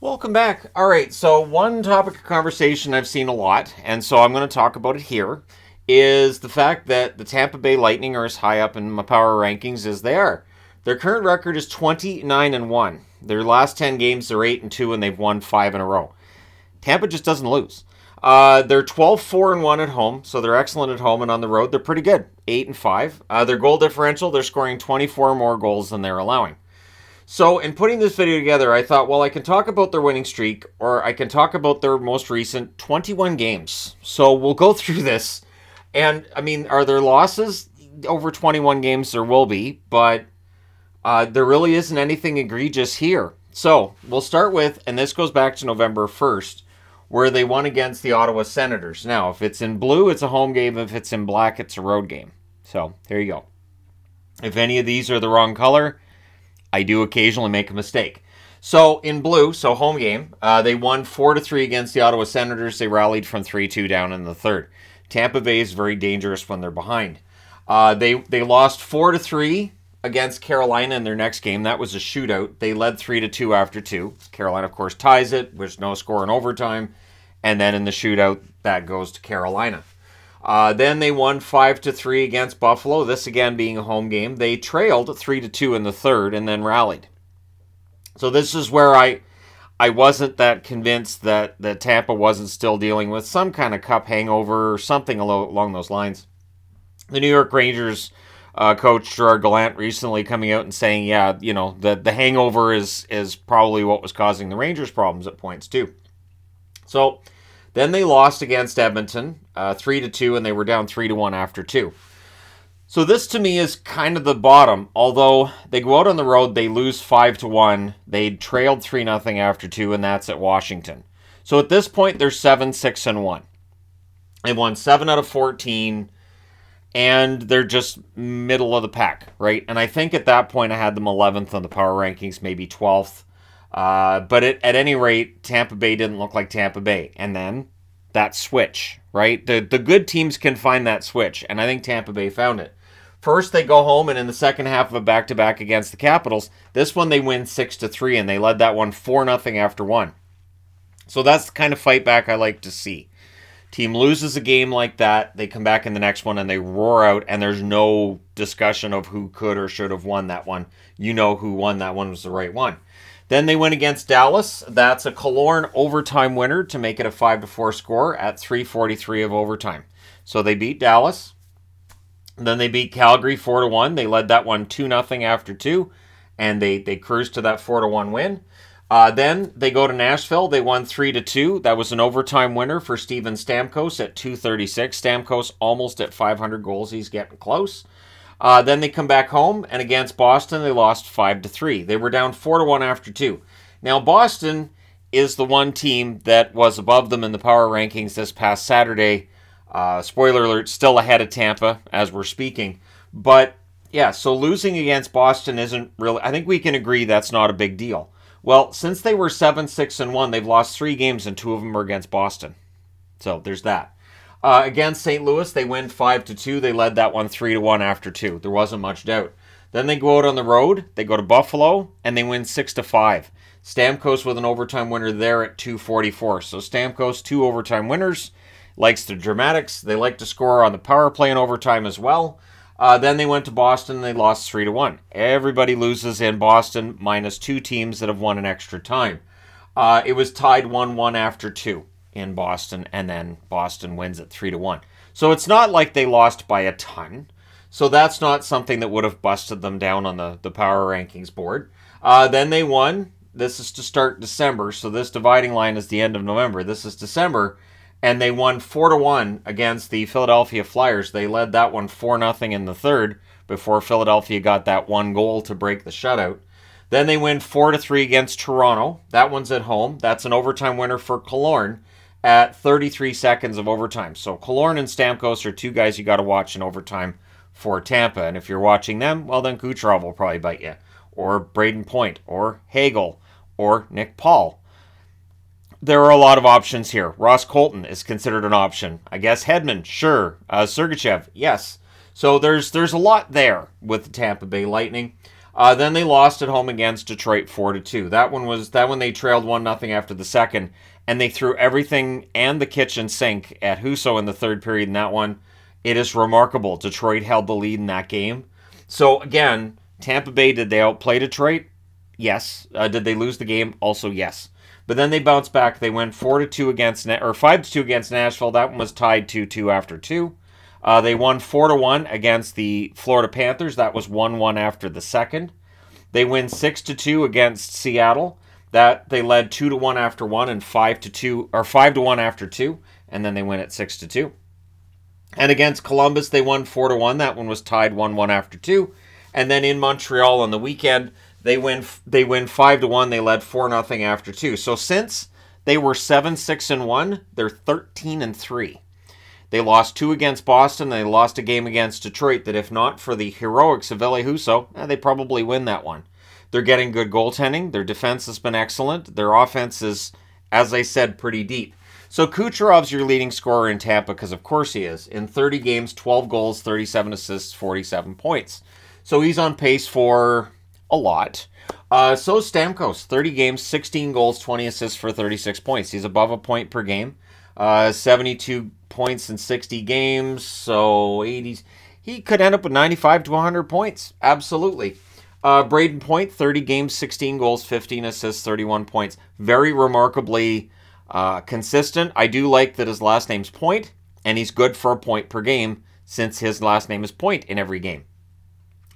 Welcome back. All right, so one topic of conversation I've seen a lot, and so I'm going to talk about it here, is the fact that the Tampa Bay Lightning are as high up in my power rankings as they are. Their current record is 29 and 1. Their last 10 games they're 8 and 2 and they've won 5 in a row. Tampa just doesn't lose. Uh, they're 12 4 and 1 at home, so they're excellent at home and on the road they're pretty good. 8 and 5. Uh, their goal differential, they're scoring 24 more goals than they're allowing. So, in putting this video together, I thought, well, I can talk about their winning streak or I can talk about their most recent 21 games. So, we'll go through this. And, I mean, are there losses? Over 21 games, there will be, but uh, there really isn't anything egregious here. So, we'll start with, and this goes back to November 1st, where they won against the Ottawa Senators. Now, if it's in blue, it's a home game. If it's in black, it's a road game. So, there you go. If any of these are the wrong color, I do occasionally make a mistake. So in blue, so home game, uh, they won four to three against the Ottawa Senators. They rallied from three two down in the third. Tampa Bay is very dangerous when they're behind. Uh, they they lost four to three against Carolina in their next game. That was a shootout. They led three to two after two. Carolina, of course, ties it. There's no score in overtime, and then in the shootout, that goes to Carolina. Uh, then they won five to three against Buffalo. This again being a home game. They trailed three to two in the third and then rallied. So this is where I I wasn't that convinced that that Tampa wasn't still dealing with some kind of cup hangover or something along those lines. The New York Rangers uh, coach Gerard Gallant recently coming out and saying, yeah, you know, the the hangover is is probably what was causing the Rangers problems at points too. So then they lost against Edmonton, uh, three to two, and they were down three to one after two. So this to me is kind of the bottom. Although they go out on the road, they lose five to one. They trailed three nothing after two, and that's at Washington. So at this point, they're seven six and one. They won seven out of fourteen, and they're just middle of the pack, right? And I think at that point, I had them eleventh on the power rankings, maybe twelfth. Uh, but it, at any rate, Tampa Bay didn't look like Tampa Bay. And then that switch, right? The, the good teams can find that switch, and I think Tampa Bay found it. First, they go home, and in the second half of a back to back against the Capitals, this one they win 6 to 3, and they led that one 4 0 after one. So that's the kind of fight back I like to see. Team loses a game like that, they come back in the next one and they roar out, and there's no discussion of who could or should have won that one. You know who won that one was the right one. Then they win against Dallas. That's a Killorn overtime winner to make it a 5 to 4 score at 343 of overtime. So they beat Dallas. Then they beat Calgary 4 to 1. They led that one 2 0 after 2 and they they cruised to that 4 to 1 win. Uh, then they go to Nashville. They won 3 to 2. That was an overtime winner for Steven Stamkos at 236. Stamkos almost at 500 goals. He's getting close. Uh, then they come back home, and against Boston, they lost five to three. They were down four to one after two. Now Boston is the one team that was above them in the power rankings this past Saturday. Uh, spoiler alert, still ahead of Tampa as we're speaking. But yeah, so losing against Boston isn't really. I think we can agree that's not a big deal. Well, since they were seven, six, and one, they've lost three games, and two of them were against Boston. So there's that. Uh, against St. Louis, they win five to two. They led that one three to one after two. There wasn't much doubt. Then they go out on the road. They go to Buffalo and they win six to five. Stamkos with an overtime winner there at 244. So Stamkos, two overtime winners. Likes the dramatics. They like to score on the power play in overtime as well. Uh, then they went to Boston and they lost three to one. Everybody loses in Boston, minus two teams that have won an extra time. Uh, it was tied one one after two in Boston, and then Boston wins at three to one. So it's not like they lost by a ton. So that's not something that would have busted them down on the, the power rankings board. Uh, then they won. This is to start December. So this dividing line is the end of November. This is December. And they won 4 to 1 against the Philadelphia Flyers. They led that one 4 0 in the third before Philadelphia got that one goal to break the shutout. Then they win 4 to 3 against Toronto. That one's at home. That's an overtime winner for Killorn at 33 seconds of overtime. So Killorn and Stamkos are two guys you got to watch in overtime for Tampa. And if you're watching them, well, then Kucherov will probably bite you, or Brayden Point, or Hagel, or Nick Paul. There are a lot of options here. Ross Colton is considered an option. I guess Hedman, sure. Uh, Sergachev, yes. So there's there's a lot there with the Tampa Bay Lightning. Uh, then they lost at home against Detroit four to two. That one was that one they trailed one nothing after the second, and they threw everything and the kitchen sink at Husso in the third period in that one. It is remarkable. Detroit held the lead in that game. So again, Tampa Bay did they outplay Detroit? Yes. Uh, did they lose the game? Also yes. But then they bounced back. They went four to two against or five to two against Nashville. That one was tied two two after two. Uh, they won 4 to 1 against the Florida Panthers. That was 1 1 after the second. They win 6 to 2 against Seattle. That they led 2 to 1 after 1 and 5 to 2 or 5 to 1 after 2 and then they win at 6 to 2. And against Columbus they won 4 to 1. That one was tied 1-1 after 2. And then in Montreal on the weekend they win they win 5 to 1. They led 4 nothing after 2. So since they were 7 6 and 1, they're 13 and 3. They lost two against Boston. They lost a game against Detroit that, if not for the heroics of Ville Husso, eh, they probably win that one. They're getting good goaltending. Their defense has been excellent. Their offense is, as I said, pretty deep. So Kucherov's your leading scorer in Tampa because, of course, he is. In 30 games, 12 goals, 37 assists, 47 points. So he's on pace for a lot. Uh, so Stamkos, 30 games, 16 goals, 20 assists for 36 points. He's above a point per game. Uh, 72 points in 60 games, so 80s. He could end up with 95 to 100 points. Absolutely. Uh, Brayden Point, 30 games, 16 goals, 15 assists, 31 points. Very remarkably uh, consistent. I do like that his last name's Point, and he's good for a point per game since his last name is Point in every game.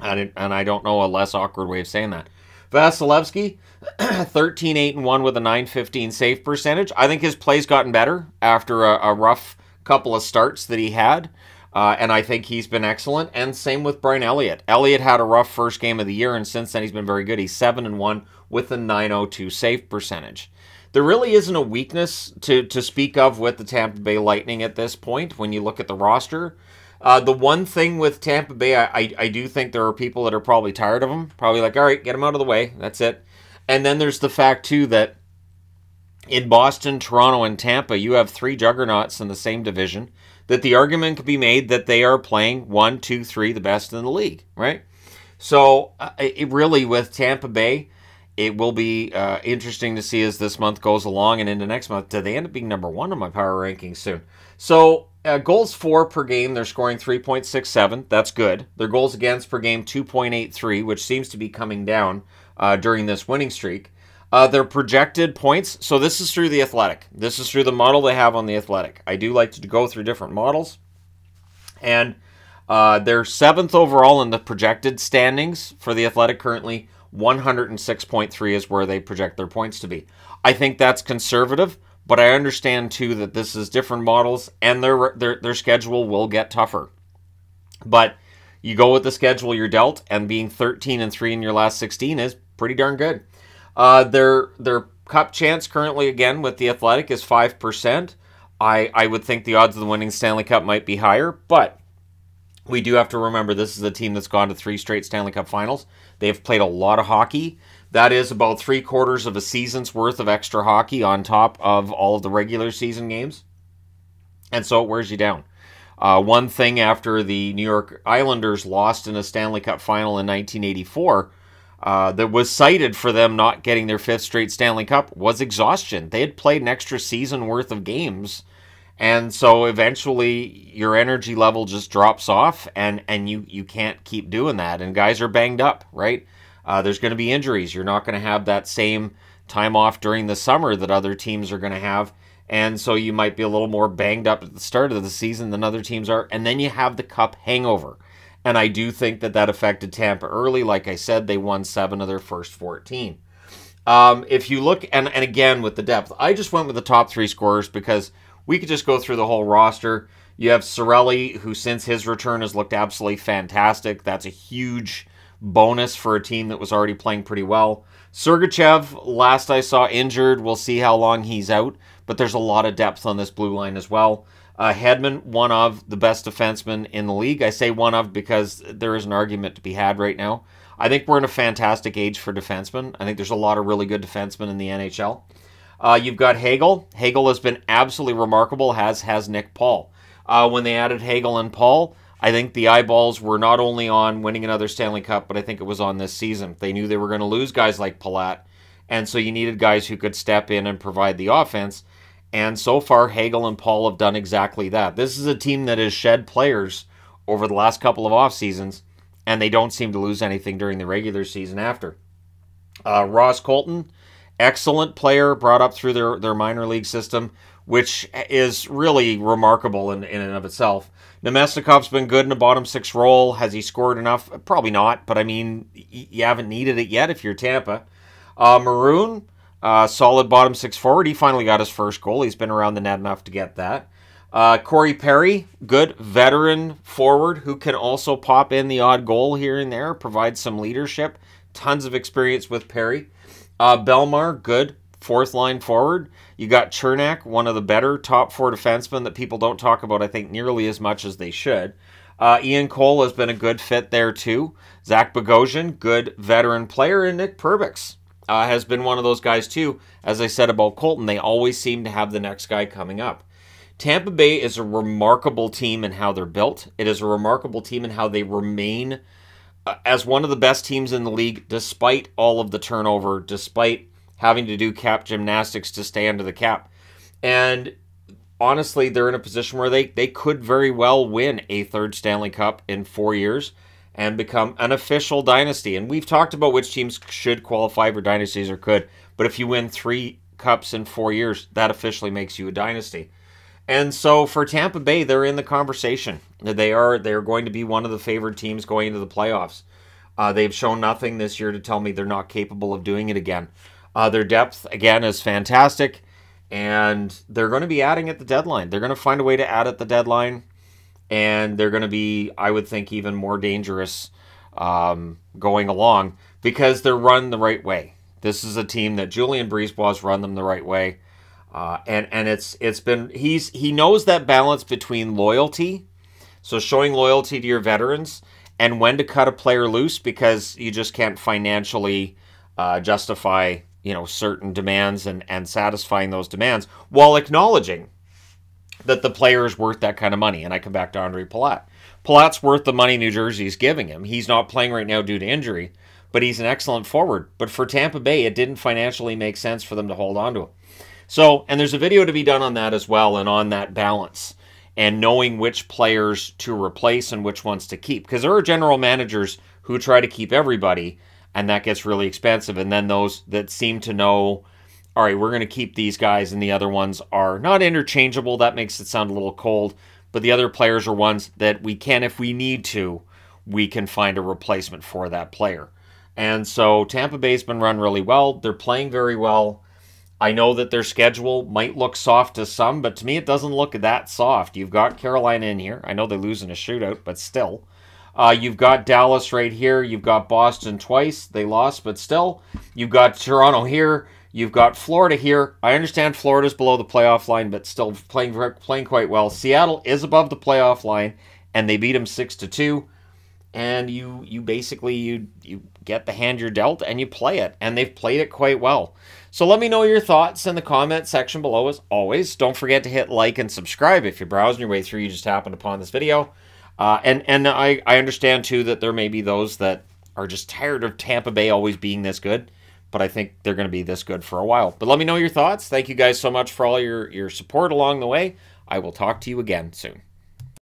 And, and I don't know a less awkward way of saying that. Vasilevskiy, 13 8 and 1 with a 915 save percentage. I think his play's gotten better after a, a rough couple of starts that he had. Uh, and I think he's been excellent. And same with Brian Elliott. Elliott had a rough first game of the year, and since then he's been very good. He's 7 and 1 with a 902 save percentage. There really isn't a weakness to, to speak of with the Tampa Bay Lightning at this point when you look at the roster. Uh, the one thing with Tampa Bay, I, I, I do think there are people that are probably tired of them. Probably like, all right, get him out of the way. That's it. And then there's the fact, too, that in Boston, Toronto, and Tampa, you have three juggernauts in the same division. That the argument could be made that they are playing one, two, three, the best in the league, right? So, uh, it really, with Tampa Bay, it will be uh, interesting to see as this month goes along and into next month. Do they end up being number one on my power rankings soon? So, uh, goals for per game, they're scoring 3.67. That's good. Their goals against per game, 2.83, which seems to be coming down uh, during this winning streak. Uh, their projected points. So this is through the Athletic. This is through the model they have on the Athletic. I do like to go through different models, and uh, they're seventh overall in the projected standings for the Athletic currently. 106.3 is where they project their points to be. I think that's conservative, but I understand too that this is different models and their their their schedule will get tougher. But you go with the schedule you're dealt, and being 13 and 3 in your last 16 is pretty darn good. Uh, their their cup chance currently again with the Athletic is five percent. I I would think the odds of the winning Stanley Cup might be higher, but we do have to remember this is a team that's gone to three straight Stanley Cup Finals. They've played a lot of hockey. That is about three quarters of a season's worth of extra hockey on top of all of the regular season games, and so it wears you down. Uh, one thing after the New York Islanders lost in a Stanley Cup final in 1984 uh, that was cited for them not getting their fifth straight Stanley Cup was exhaustion. They had played an extra season worth of games. And so eventually your energy level just drops off and, and you, you can't keep doing that. And guys are banged up, right? Uh, there's going to be injuries. You're not going to have that same time off during the summer that other teams are going to have. And so you might be a little more banged up at the start of the season than other teams are. And then you have the cup hangover. And I do think that that affected Tampa early. Like I said, they won seven of their first 14. Um, if you look, and, and again with the depth, I just went with the top three scorers because we could just go through the whole roster. You have Cirelli, who since his return has looked absolutely fantastic. That's a huge bonus for a team that was already playing pretty well. Sergachev, last I saw, injured. We'll see how long he's out, but there's a lot of depth on this blue line as well. Uh, Hedman, one of the best defensemen in the league. I say one of because there is an argument to be had right now. I think we're in a fantastic age for defensemen. I think there's a lot of really good defensemen in the NHL. Uh, you've got Hagel. Hagel has been absolutely remarkable, as has Nick Paul. Uh, when they added Hagel and Paul, I think the eyeballs were not only on winning another Stanley Cup, but I think it was on this season. They knew they were going to lose guys like Palat, and so you needed guys who could step in and provide the offense. And so far, Hagel and Paul have done exactly that. This is a team that has shed players over the last couple of off seasons, and they don't seem to lose anything during the regular season after. Uh, Ross Colton, excellent player, brought up through their, their minor league system, which is really remarkable in, in and of itself. Namestnikov's been good in a bottom six role. Has he scored enough? Probably not, but I mean, you haven't needed it yet if you're Tampa. Uh, Maroon, uh, solid bottom six forward. He finally got his first goal. He's been around the net enough to get that. Uh, Corey Perry, good veteran forward who can also pop in the odd goal here and there, provide some leadership. Tons of experience with Perry. Uh, Bellemare, good fourth line forward. You got Cernak, one of the better top four defensemen that people don't talk about, I think, nearly as much as they should. Uh, Ian Cole has been a good fit there too. Zach Bogosian, good veteran player, and Nick Perbix uh, has been one of those guys too. As I said about Colton, they always seem to have the next guy coming up. Tampa Bay is a remarkable team in how they're built. It is a remarkable team in how they remain uh, as one of the best teams in the league, despite all of the turnover, despite having to do cap gymnastics to stay under the cap. And honestly, they're in a position where they, they could very well win a third Stanley Cup in four years and become an official dynasty. And we've talked about which teams should qualify for dynasties or could, but if you win three cups in four years, that officially makes you a dynasty. And so for Tampa Bay, they're in the conversation. They are they're going to be one of the favored teams going into the playoffs. Uh, they've shown nothing this year to tell me they're not capable of doing it again. Uh, their depth again is fantastic, and they're going to be adding at the deadline. They're going to find a way to add at the deadline and they're going to be, I would think, even more dangerous um, going along because they're run the right way. This is a team that Julian Julien BriseBois run them the right way, uh, and and it's it's been he's he knows that balance between loyalty, so showing loyalty to your veterans, and when to cut a player loose because you just can't financially uh, justify you know certain demands and and satisfying those demands while acknowledging that the player is worth that kind of money. And I come back to Andre Palat. Palat's worth the money New Jersey's giving him. He's not playing right now due to injury, but he's an excellent forward. But for Tampa Bay, it didn't financially make sense for them to hold on to him. So, and there's a video to be done on that as well and on that balance and knowing which players to replace and which ones to keep. Because there are general managers who try to keep everybody, and that gets really expensive. And then those that seem to know all right, we're going to keep these guys, and the other ones are not interchangeable. That makes it sound a little cold. But the other players are ones that we can, if we need to, we can find a replacement for that player. And so Tampa Bay's been run really well. They're playing very well. I know that their schedule might look soft to some, but to me it doesn't look that soft. You've got Carolina in here. I know they lose in a shootout, but still. Uh, you've got Dallas right here. You've got Boston twice. They lost, but still. You've got Toronto here. You've got Florida here. I understand Florida's below the playoff line, but still playing playing quite well. Seattle is above the playoff line, and they beat them six to two. And you you basically you you get the hand you're dealt and you play it, and they've played it quite well. So let me know your thoughts in the comment section below. As always, don't forget to hit like and subscribe if you're browsing your way through. You just happened upon this video, uh, and and I I understand too that there may be those that are just tired of Tampa Bay always being this good but I think they're going to be this good for a while. But let me know your thoughts. Thank you guys so much for all your, your support along the way. I will talk to you again soon.